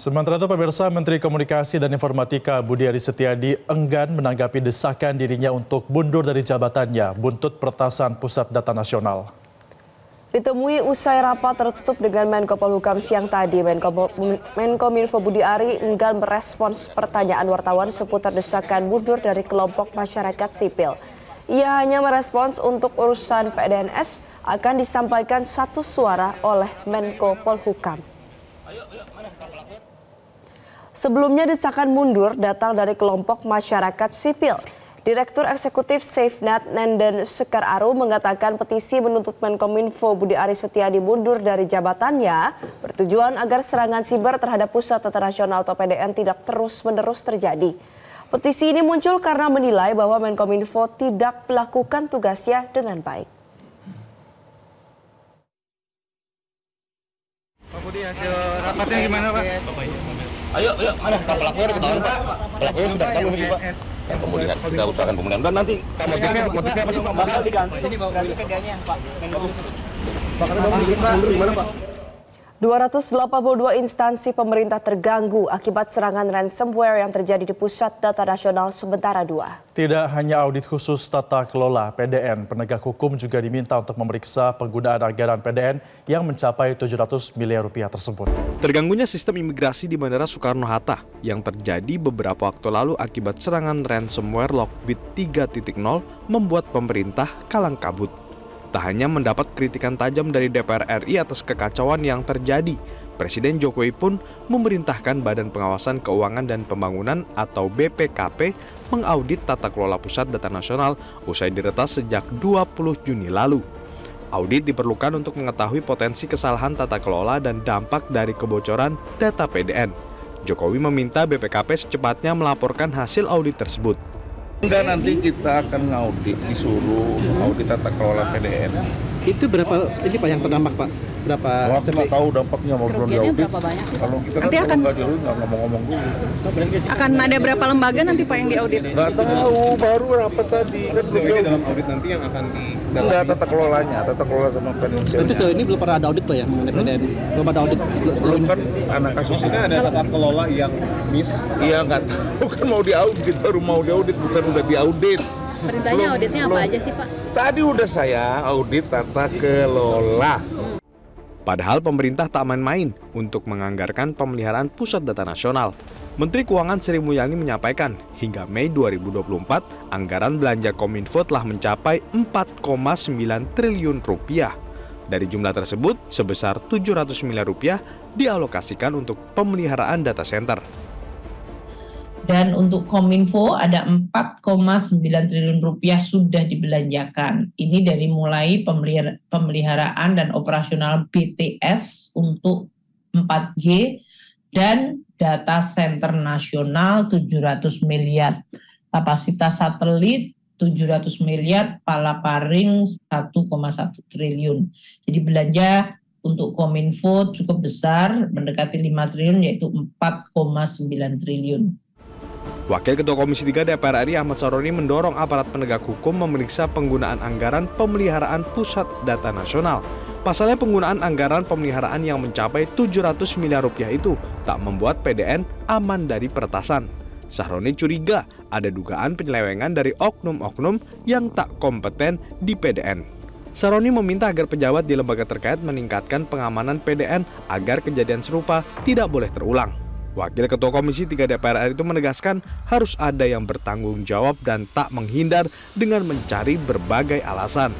Sementara itu pemirsa Menteri Komunikasi dan Informatika Budi Ari Setiadi enggan menanggapi desakan dirinya untuk mundur dari jabatannya buntut pertasan Pusat Data Nasional. Ditemui usai rapat tertutup dengan Menko Polhukam siang tadi, Menko, Menkominfo Budi Ari enggan merespons pertanyaan wartawan seputar desakan mundur dari kelompok masyarakat sipil. Ia hanya merespons untuk urusan PDNS akan disampaikan satu suara oleh Menko Polhukam. Sebelumnya desakan mundur datang dari kelompok masyarakat sipil. Direktur Eksekutif SafeNet Nenden Sekar Aru mengatakan petisi menuntut Menkominfo Budi Aris Setiadi mundur dari jabatannya bertujuan agar serangan siber terhadap Pusat Data Nasional atau PDN tidak terus-menerus terjadi. Petisi ini muncul karena menilai bahwa Menkominfo tidak melakukan tugasnya dengan baik. Pak Budi hasil rapatnya gimana Pak? Ayo, ayo, mana pelakunya udah ketahuan Pak? Pelakunya sudah ketahuan belum Pak? Yang pemulihan, kita usahakan pemulihan. Dan nanti Motifnya, motifnya apa sih Pak? Bakal diganti. Ini bakal kerjanya Pak. Gimana Pak? 282 instansi pemerintah terganggu akibat serangan ransomware yang terjadi di Pusat Data Nasional sementara dua. Tidak hanya audit khusus tata kelola PDN, penegak hukum juga diminta untuk memeriksa penggunaan anggaran PDN yang mencapai 700 miliar rupiah tersebut. Terganggunya sistem imigrasi di Bandara Soekarno-Hatta yang terjadi beberapa waktu lalu akibat serangan ransomware Lockbit 3.0 membuat pemerintah kalang kabut. Tak hanya mendapat kritikan tajam dari DPR RI atas kekacauan yang terjadi, Presiden Jokowi pun memerintahkan Badan Pengawasan Keuangan dan Pembangunan atau BPKP mengaudit tata kelola pusat data nasional usai diretas sejak 20 Juni lalu. Audit diperlukan untuk mengetahui potensi kesalahan tata kelola dan dampak dari kebocoran data PDN. Jokowi meminta BPKP secepatnya melaporkan hasil audit tersebut. Enggak nanti kita akan ngaudit disuruh audit tata kelola PDN. Itu berapa ini Pak yang terdampak Pak? Berapa Wah, aku nggak tahu dampaknya mau belum diaudit. berapa banyak sih? Kalau kita kan Nanti kalau akan- nggak diaudit nggak ngomong-ngomong dulu. Akan ada berapa lembaga nanti Pak yang diaudit? Nggak tahu, baru rapat tadi kan belum dalam audit nanti yang akan di Enggak tata kelolanya, tata kelola sama finansialnya. sejauh ini belum pernah ada audit Pak ya mengenai PDN? Belum ada audit sejauh Belum ini? kan anak kasus ini. ada tata kelola yang miss. Iya nggak tahu kan mau diaudit baru mau diaudit bukan udah diaudit. Perintahnya auditnya apa aja sih Pak? Tadi udah saya audit tata kelola. Padahal pemerintah tak main-main untuk menganggarkan pemeliharaan pusat data nasional. Menteri Keuangan Sri Mulyani menyampaikan, hingga Mei 2024, anggaran belanja Kominfo telah mencapai 4,9 triliun rupiah. Dari jumlah tersebut, sebesar 700 miliar rupiah dialokasikan untuk pemeliharaan data center. Dan untuk Kominfo ada 4,9 triliun rupiah sudah dibelanjakan. Ini dari mulai pemelihara- pemeliharaan dan operasional BTS untuk 4G dan data center nasional 700 miliar. Kapasitas satelit 700 miliar, palaparing 1,1 triliun. Jadi belanja untuk Kominfo cukup besar, mendekati 5 triliun yaitu 4,9 triliun. Wakil Ketua Komisi 3 DPR RI Ahmad Saroni mendorong aparat penegak hukum memeriksa penggunaan anggaran pemeliharaan pusat data nasional. Pasalnya penggunaan anggaran pemeliharaan yang mencapai 700 miliar rupiah itu tak membuat PDN aman dari peretasan. Sahroni curiga ada dugaan penyelewengan dari oknum-oknum yang tak kompeten di PDN. Saroni meminta agar pejabat di lembaga terkait meningkatkan pengamanan PDN agar kejadian serupa tidak boleh terulang. Wakil Ketua Komisi 3 DPR RI itu menegaskan harus ada yang bertanggung jawab dan tak menghindar dengan mencari berbagai alasan.